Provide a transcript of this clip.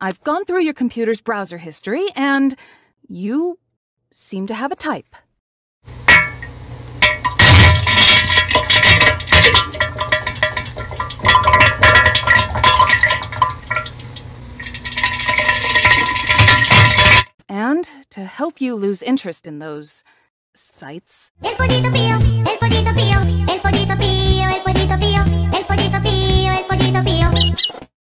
I've gone through your computer's browser history, and you seem to have a type. And to help you lose interest in those sites.